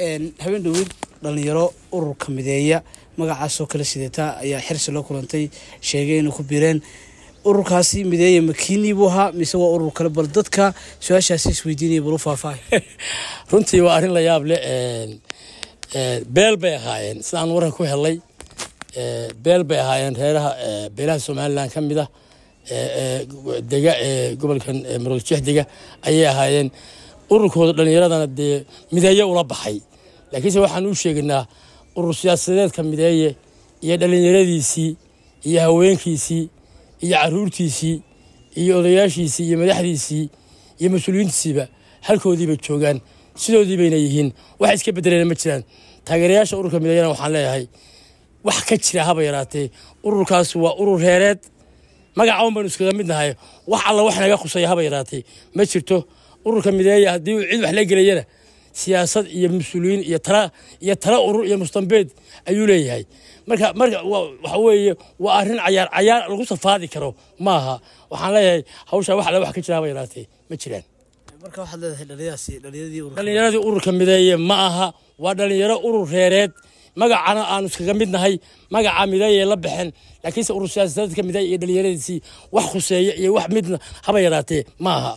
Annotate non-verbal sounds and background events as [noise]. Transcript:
habeen dhaweyd dhalinyaro ururka mideeya magacaasoo kala sidata ayaa xirsi la kulantay sheegay inay ku bireen ururkaasi mideeya makiinii buu ahaa mise waa urur kale bal dadka su'aashaasi isweydiinaya bal u faahfaahay. [laughs] Runtii waa arrin la yaab leh beel bay ahaayeen. Sidaan waran ku helay beel bay ahaayeen reeraha beelaha somalilan ka mid ah dega gobolkan maroodjeex dega ayay ahaayeen. Ururkooda dhallinyaradana dee mideeye ula baxay laakiinse waxaan u sheegaynaa urur siyaasadeedka mideeye iyo dhallinyaradiisii iyo haweenkiisii iyo caruurtiisii iyo odayaashiisii iyo madaxdiisii iyo mas'uuliyiintiisiiba halkoodiibay joogaan. Sidoodii bayna yihiin. Wax iska bedelayna ma jiraan. Taageerayaasha ururka mideeyana waxaan leeyahay wax ka jira haba yaraatee. Ururkaas waa urur reereed. Magaca un baynu iskaga mid nahay. Wax alla wax naga khusaya haba yaraatee. Ma jirto. Ururka mideeya haddii uu cid wax la gelayana siyaasad iyo mas'uuliyiin iyo tala iyo tala urur iyo mustambeed ayuu leeyahay. Marka marka waxa weeye waa arrin cayaar cayaar lagu safaadi karo maaha. Waxaan leeyahay hawshaa wax alla wax ka jira haba yaraatee ma jiraan. Dhallinyaradii ururka. Mideeye ma aha. Waa dhallinyaro urur reereed. Magacana aanu iskaga mid nahay magaca mideeye la baxeen laakiinse urur siyaasadeedka mideeye iyo dhallinyaradiisii wax khuseeya iyo wax midna haba yaraatee ma aha